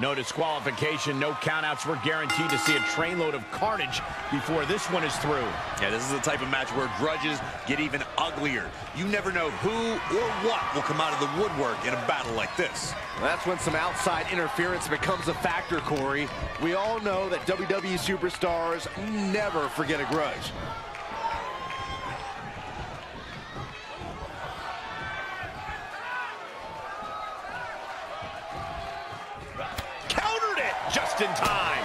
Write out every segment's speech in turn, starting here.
No disqualification, no countouts. We're guaranteed to see a trainload of carnage before this one is through. Yeah, this is the type of match where grudges get even uglier. You never know who or what will come out of the woodwork in a battle like this. That's when some outside interference becomes a factor, Corey. We all know that WWE superstars never forget a grudge. Countered it just in time.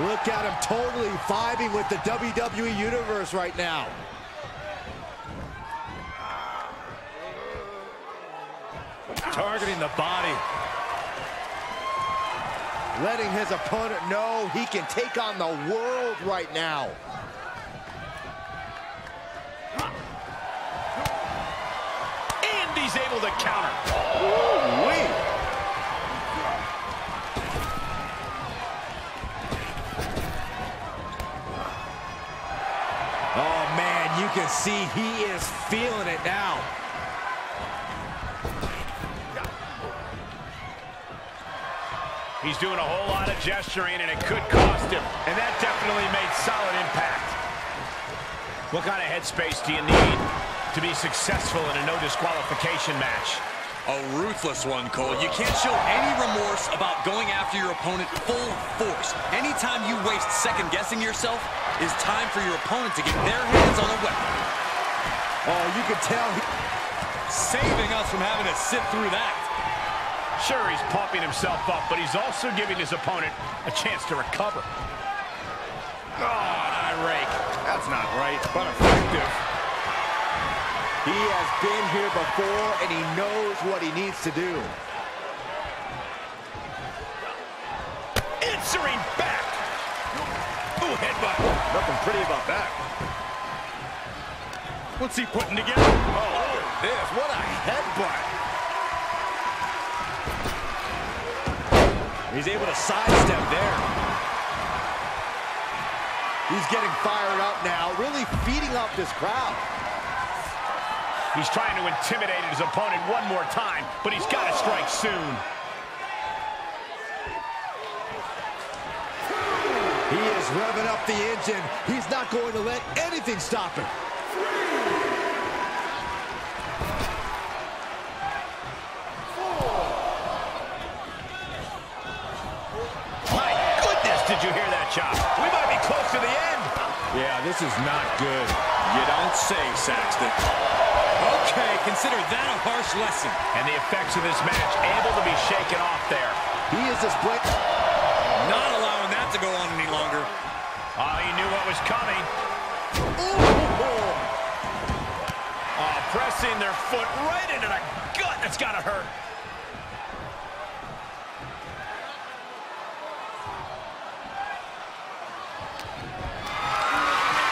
Look at him totally vibing with the WWE Universe right now. Targeting the body. Letting his opponent know he can take on the world right now. And he's able to counter. Ooh-wee. Oh, man, you can see he is feeling it now. He's doing a whole lot of gesturing, and it could cost him. And that definitely made solid impact. What kind of headspace do you need to be successful in a no disqualification match? A ruthless one, Cole. You can't show any remorse about going after your opponent full force. Anytime you waste second-guessing yourself is time for your opponent to get their hands on a weapon. Oh, you can tell he... Saving us from having to sit through that. Sure, he's pumping himself up, but he's also giving his opponent a chance to recover. Oh, an eye rake. That's not right, but effective. He has been here before, and he knows what he needs to do. Answering back. Ooh, headbutt. Nothing pretty about that. What's he putting together? Oh, look at this. What a headbutt. He's able to sidestep there. He's getting fired up now, really feeding off this crowd. He's trying to intimidate his opponent one more time, but he's got to strike soon. He is revving up the engine. He's not going to let anything stop him. My goodness, did you hear that chop? Yeah, this is not good. You don't say, Saxton. Okay, consider that a harsh lesson. And the effects of this match able to be shaken off there. He is displaying... Not allowing that to go on any longer. Oh, he knew what was coming. Oh, pressing their foot right into the gut. That's got to hurt.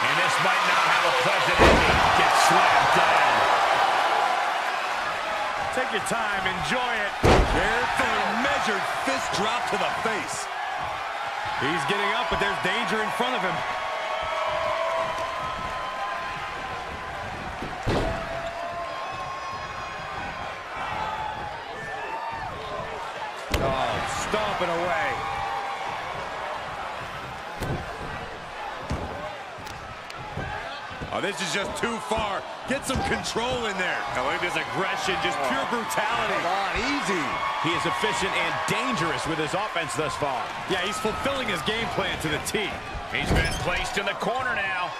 And this might not have a pleasant ending. Gets slammed down. Take your time, enjoy it. Careful, measured fist drop to the face. He's getting up, but there's danger in front of him. Oh, stomping away. Oh, this is just too far. Get some control in there. Oh, look at this aggression, just oh. pure brutality. Come on, easy. He is efficient and dangerous with his offense thus far. Yeah, he's fulfilling his game plan to the T. He's been placed in the corner now.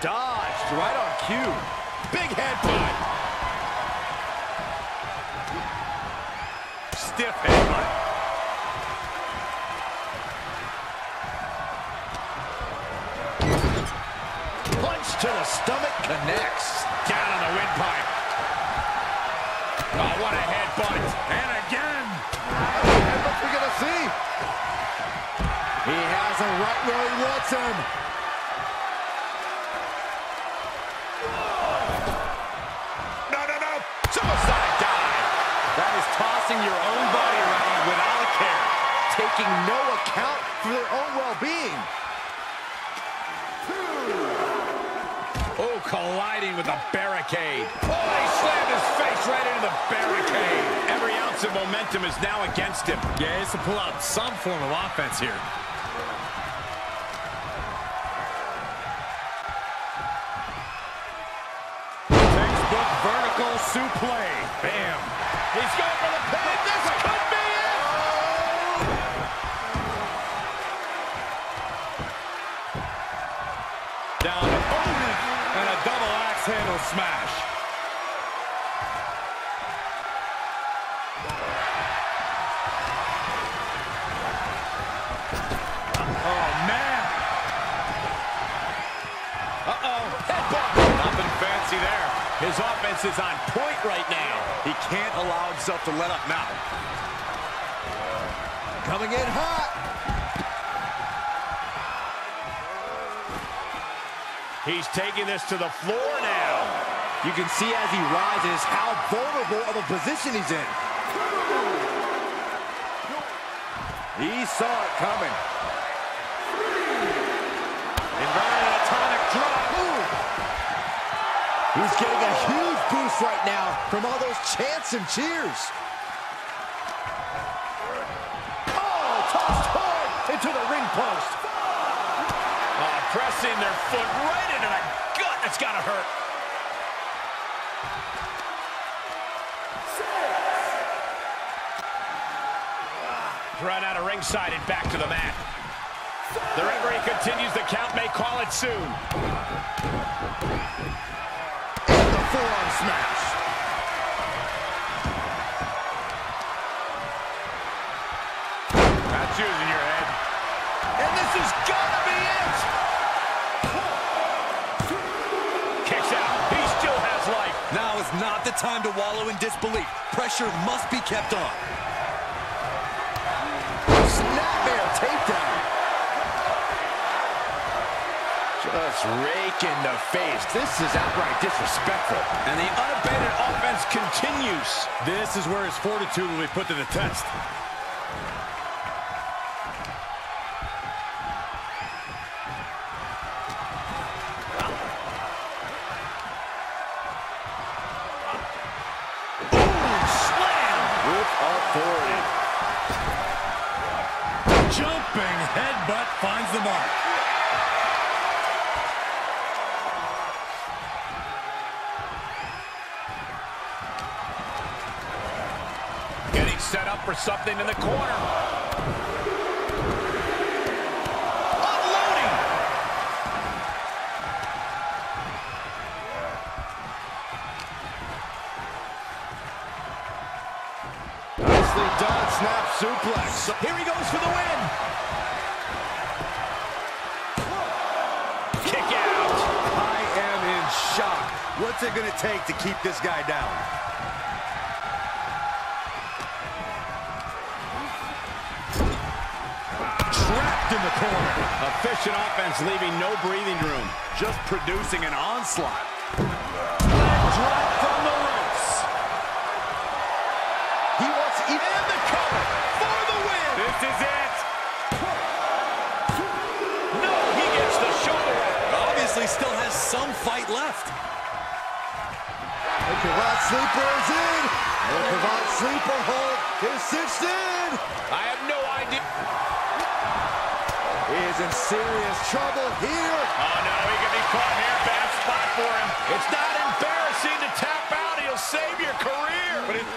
Dodged right on cue. Big headbutt. Stiff headbutt. To the stomach connects. Down on the windpipe. Oh, what a headbutt. And again. And what we gonna see? He has him right where he wants him. No, no, no. Suicide dive. That is tossing your own body around without a care, taking no account for their own well-being. colliding with a barricade. Oh, he slammed his face right into the barricade. Every ounce of momentum is now against him. Yeah, he has to pull out some form of offense here. Textbook vertical suplex. Bam. He's going for the pin. This smash. Oh, man. Uh-oh. Headbutt. Nothing fancy there. His offense is on point right now. He can't allow himself to let up now. Coming in hot. He's taking this to the floor now. You can see as he rises how vulnerable of a position he's in. He saw it coming. He's getting a huge boost right now from all those chants and cheers. Oh, tossed hard into the ring post. Oh, pressing their foot right into the gut. That's got to hurt. And back to the mat. The referee continues the count, may call it soon. The forearm smash. That's using your head. And this is gonna be it! Kicks out. He still has life. Now is not the time to wallow in disbelief. Pressure must be kept on. Just rake in the face. This is outright disrespectful. And the unabated offense continues. This is where his fortitude will be put to the test. Slam! With authority. Headbutt finds the mark. Getting set up for something in the corner. Unloading! Done. Suplex. Here he goes for the win. Kick out. I am in shock. What's it going to take to keep this guy down? Trapped in the corner. Efficient offense leaving no breathing room. Just producing an onslaught. Some fight left. The Cravat Sleeper is in. The Cravat Sleeper hold is cinched in. I have no idea. He is in serious trouble here. Oh, no, he can be caught here. Bad spot for him. It's not embarrassing to tap out. He'll save your career. But it...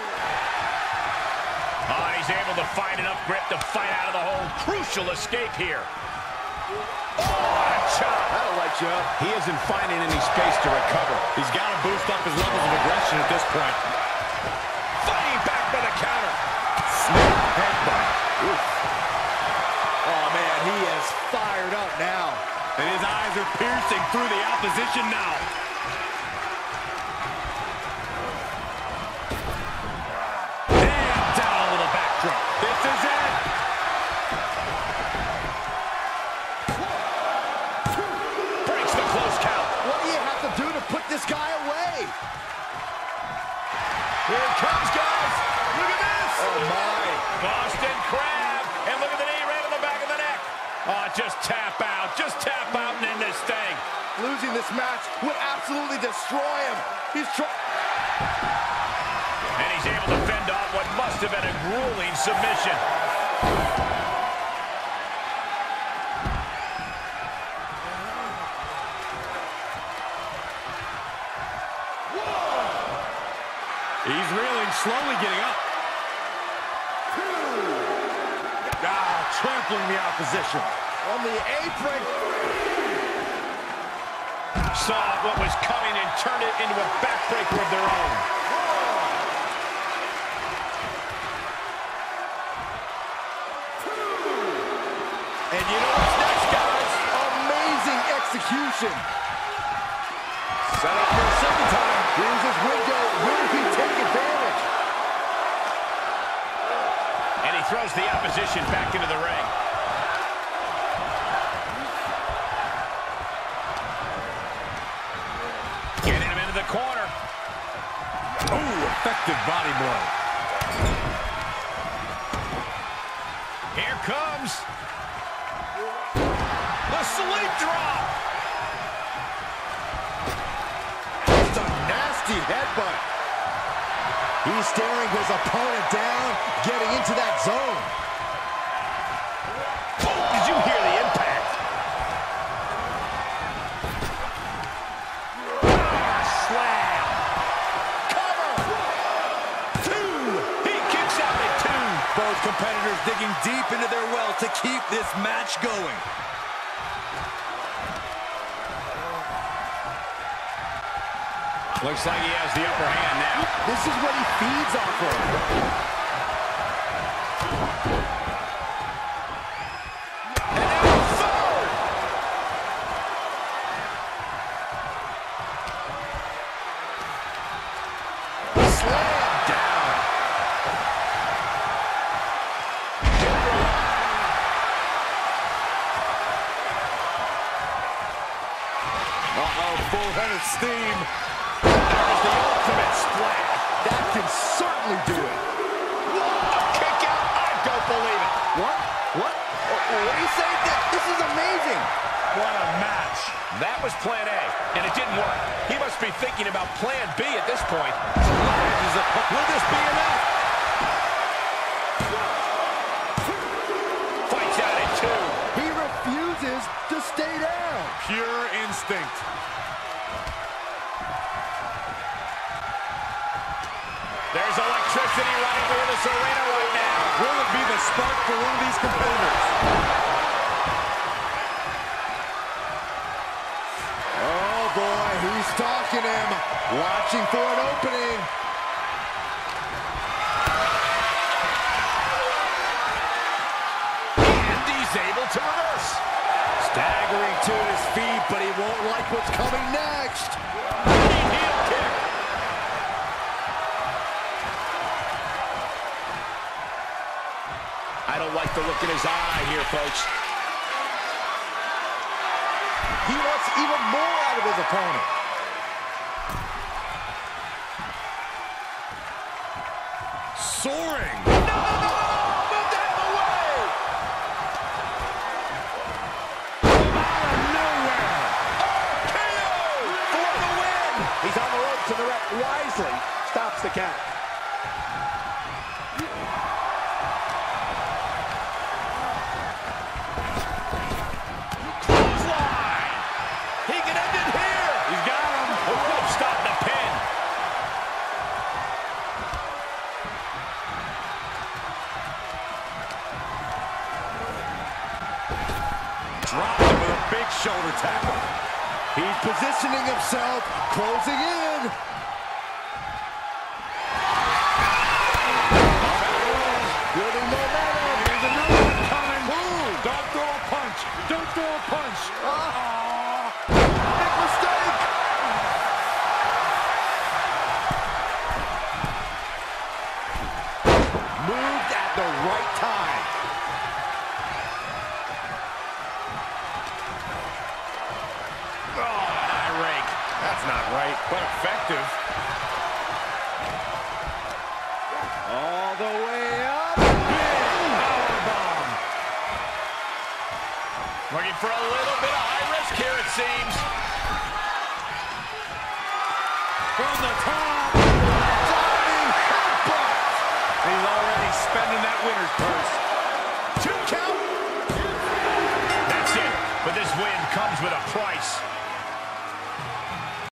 Oh, he's able to find enough grip to fight out of the hole. Crucial escape here. Oh, chop. That'll light you up. He isn't finding any space to recover. He's got to boost up his levels of aggression at this point. Fighting back with a counter. Snap headbutt. Oh, man, he is fired up now. And his eyes are piercing through the opposition now. He's trying. And he's able to fend off what must have been a grueling submission. He's reeling, slowly getting up. Two. Ah, trampling the opposition. On the apron. Saw what was coming and turned it into a backbreaker of their own. And you know what's next, guys? Amazing execution. Set up for a second time. Here's his window. Will he take advantage? And he throws the opposition back into the ring. Into the corner. Ooh, effective body blow. Here comes the sleep drop. It's a nasty headbutt. He's staring his opponent down, getting into that zone. Deep into their well to keep this match going. Looks like he has the upper hand now. This is what he feeds off of. Head of. There's the ultimate splash. That can certainly do it. A kick out. I don't believe it. What? What? What do you say? This is amazing. What a match. That was plan A, and it didn't work. He must be thinking about plan B at this point. Will this be enough? Fights out at two. He refuses to stay down. Pure instinct. There's electricity running through this arena right now. Will it be the spark for one of these competitors? Oh, boy, he's stalking him. Watching for an opening. And he's able to reverse. Staggering to his feet, but he won't like what's coming next. Heel kick. I don't like the look in his eye here, folks. He wants even more out of his opponent. Soaring. Move that the. Out of nowhere. KO for the win. He's on the ropes and the ref wisely stops the count. Himself, closing in. That's not right, but effective. All the way up. Powerbomb. Looking for a little bit of high risk here, it seems. From the top. Diving. He's already spending that winner's purse.